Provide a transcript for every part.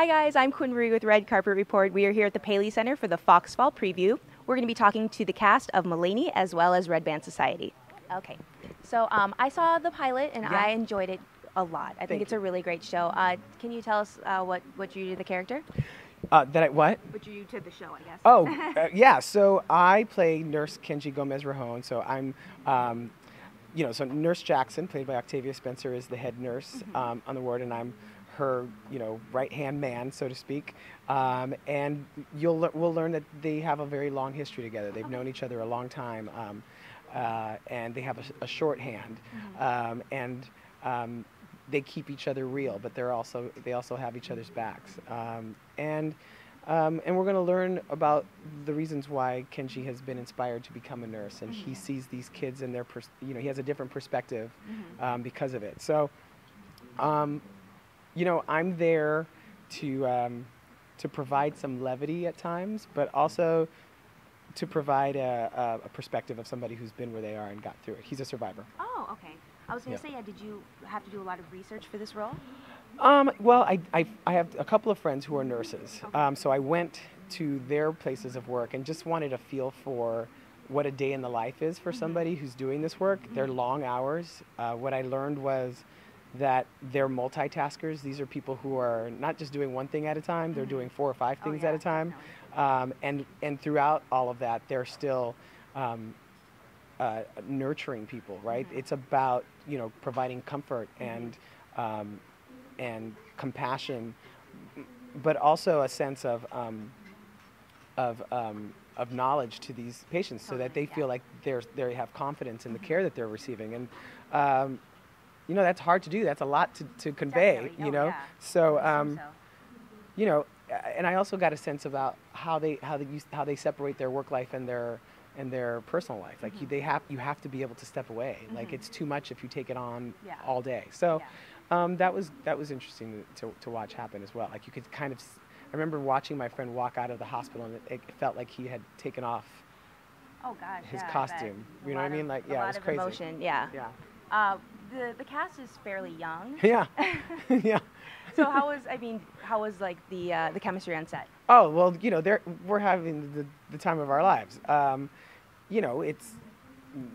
Hi guys, I'm Quinn Marie with Red Carpet Report. We are here at the Paley Center for the Fox Fall preview. We're going to be talking to the cast of Mulaney as well as Red Band Society. Okay, so um, I saw the pilot and Yeah. I enjoyed it a lot. I think Thank it's a really great show. Uh, can you tell us uh, what what you to the character? Uh, that I, what? What you to the show, I guess. Oh, uh, yeah. So I play Nurse Kenji Gomez Rejon. So I'm, um, you know, so Nurse Jackson, played by Octavia Spencer, is the head nurse um, on the ward, and I'm her, you know, right hand man, so to speak. Um, and you'll we'll learn that they have a very long history together. They've known each other a long time, um, uh, and they have a shorthand, um, and. Um, they keep each other real, but they're also they also have each other's backs. Um, and um, and we're going to learn about the reasons why Kenji has been inspired to become a nurse, and he sees these kids in their pers- you know he has a different perspective um, because of it. So, um, you know, I'm there to um, to provide some levity at times, but also to provide a, a, a perspective of somebody who's been where they are and got through it. He's a survivor. Oh, okay. I was going to Yeah. say, yeah, did you have to do a lot of research for this role? Um, well, I, I, I have a couple of friends who are nurses. Um, so I went to their places of work and just wanted a feel for what a day in the life is for somebody who's doing this work. They're long hours. Uh, what I learned was that they're multitaskers. These are people who are not just doing one thing at a time, they're doing four or five things yeah, at a time. Um, and, and throughout all of that, they're still um, uh, nurturing people, right? It's about you know providing comfort and um, and compassion, but also a sense of um, of um, of knowledge to these patients, so that they feel like they're they have confidence in the care that they're receiving, and um, you know that's hard to do. That's a lot to, to convey, Definitely. you Oh, know. yeah. So. Um, so. you know, and I also got a sense about how they how they use, how they separate their work life and their and their personal life. Like you, they have you have to be able to step away. Like it's too much if you take it on Yeah. all day. So um, that was that was interesting to, to watch happen as well. Like you could kind of. I remember watching my friend walk out of the hospital and it, it felt like he had taken off Oh gosh, his yeah, costume. You know what I mean? Like, yeah, it was crazy. emotion. Yeah. Yeah. Uh, the the cast is fairly young. Yeah. yeah. so how was I mean how was like the uh, the chemistry on set? Oh well, you know, they're, we're having the, the time of our lives. Um, you know, it's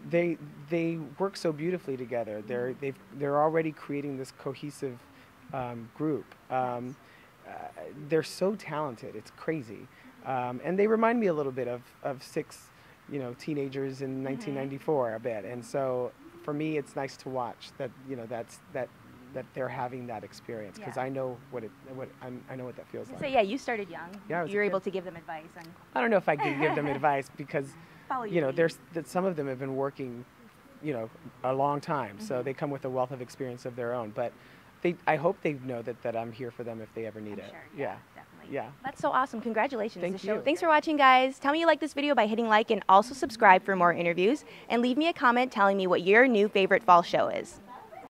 they they work so beautifully together. They're they've they're already creating this cohesive um, group. Um, uh, they're so talented. It's crazy, um, and they remind me a little bit of of six, you know, teenagers in 1994 a bit. And so for me, it's nice to watch that. You know, that's that that they're having that experience because Yeah. I know what it what I'm, I know what that feels like. So yeah, you started young. Yeah, I was a you were able to give them advice and I don't know if I can give them advice because, you know, there's that some of them have been working, you know, a long time, so Mm-hmm. they come with a wealth of experience of their own. But they, I hope they know that, that I'm here for them if they ever need I'm it. sure. yeah. definitely. Yeah. That's so awesome. Congratulations. Thank show- you. Thanks for watching, guys. Tell me you like this video by hitting like and also subscribe for more interviews. And leave me a comment telling me what your new favorite fall show is.